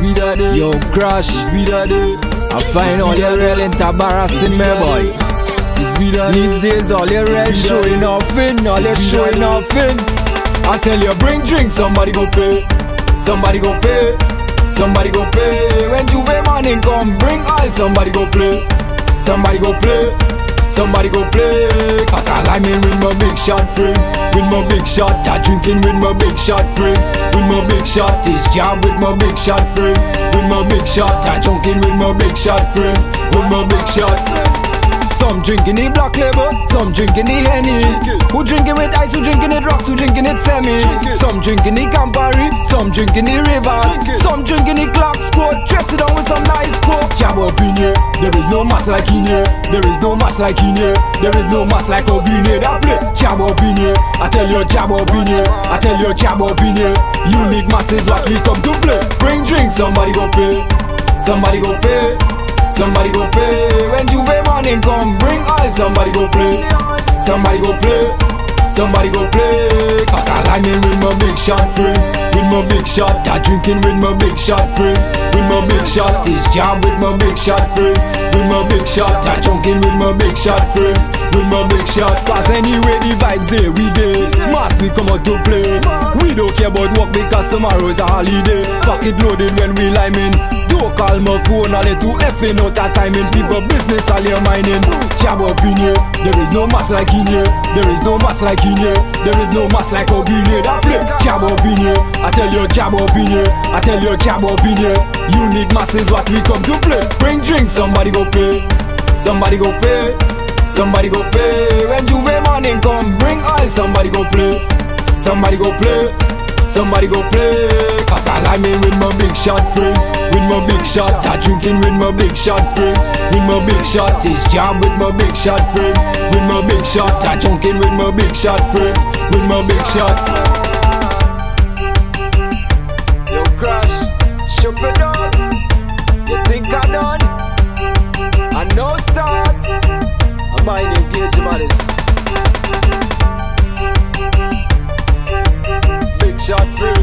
we that day. Yo, crash. It's we that day. I find all your real embarrassing me, boy. It's we that. These days, all your real showing off in, all your showing off in. I tell you, bring drinks, somebody go pay. Somebody go pay. Somebody go pay. When J'ouvert morning come, bring all, somebody go play. Somebody go play. Somebody go play. Cause I like me with my big shot friends. With my big shot, I drinking with my big shot friends. With my big shot, is job with my big shot friends. With my big shot, I drinking with my big shot friends. With my big shot. Some drinking the black label, some drinking the Henny. Who drinking with ice, who drinking it rocks, who drinking it semi. Some drinking the Campari, some drinking the Rivers. Some drinking the Clarke's Court, dress it on with some nice Jab up in here, there is no mas like in here. There is no mas like in here. There is no mas like Grenada. I play jab up in here. I tell you jab up in here. I tell you jab up in here. Unique mas is what we come to play. Bring drinks, somebody go pay. Somebody go pay. Somebody go play When J'ouvert morning come Bring all Somebody go play Somebody go play Somebody go play Cause I like me with my big shot friends With my big shot. I drinking with my big shot friends With my big shot. Is job with my big shot friends With my big shot. I drinking with my big shot friends With my big shot. Cause anyway the vibes there we day Mas we come out to play. We don't care about work because tomorrow is a holiday. Pocket loaded when we liming don't call my phone, all it too effing out that time in. People business, all your mining. Jab up in here, there is no mas like in here. There is no mas like in here. There is no mas like a Grenada. Jab up in here. I tell your jab here. I tell your jab up in here. Unique mas what we come to play. Bring drinks, somebody go pay. Somebody go pay. Somebody go pay. When J'ouvert morning come, bring all. Somebody go play. Somebody go play. Somebody go play Cause I like me with my big shot friends With my big shot I drinking with my big shot friends With my big shot Is job with my big shot friends With my big shot I drinking with my big shot friends With my big shot Big shot friends